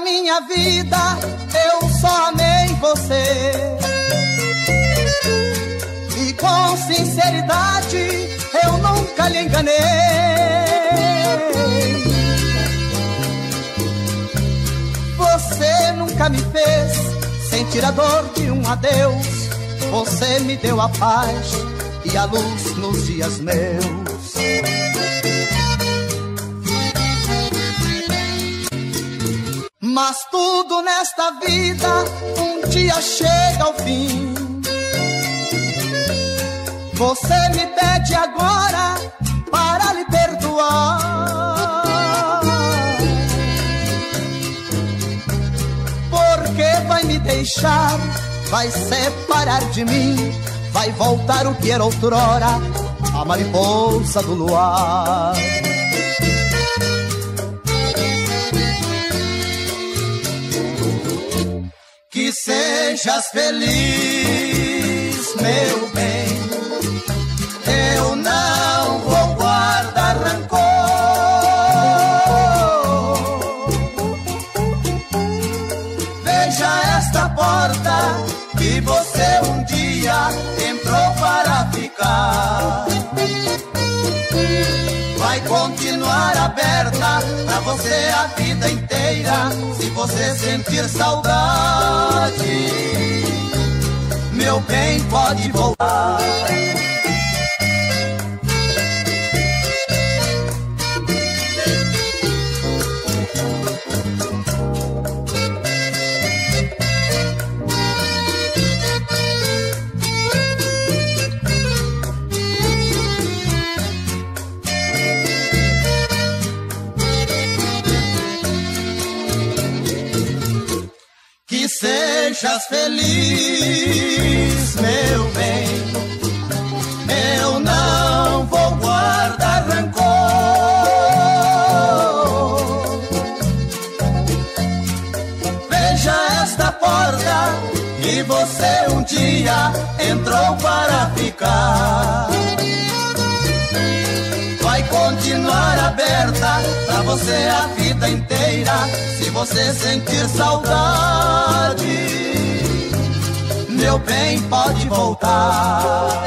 minha vida eu só amei você. E com sinceridade eu nunca lhe enganei. Você nunca me fez sentir a dor de um adeus. Você me deu a paz e a luz nos dias meus. Mas tudo nesta vida um dia chega ao fim. Você me pede agora para lhe perdoar. Porque vai me deixar, vai separar de mim, vai voltar o que era outrora, a mariposa do luar. Sejas feliz, meu bem. Eu não vou guardar rancor. Veja esta porta que você um dia entrou você a vida inteira. Se você sentir saudade, meu bem, pode voltar. Sejas feliz, meu bem. Eu não vou guardar rancor. Veja esta porta que você um dia entrou para ficar. Você a vida inteira. Se você sentir saudade, meu bem, pode voltar.